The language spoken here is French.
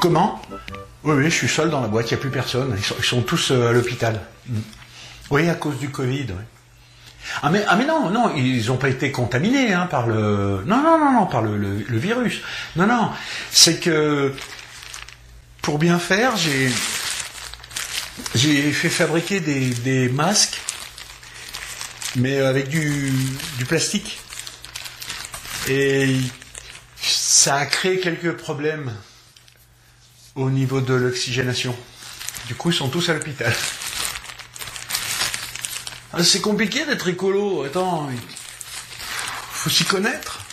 Comment? Oui, oui, je suis seul dans la boîte, il n'y a plus personne. Ils sont, tous euh, à l'hôpital. Oui, à cause du Covid. Ah mais, ah mais non, non, ils n'ont pas été contaminés hein, par le. Non, non, non, non, par le, virus. Non, non. C'est que pour bien faire, j'ai fait fabriquer des, masques, mais avec du plastique. Et ça a créé quelques problèmes au niveau de l'oxygénation. Du coup, ils sont tous à l'hôpital. Ah, C'est compliqué d'être écolo. Attends, faut s'y connaître.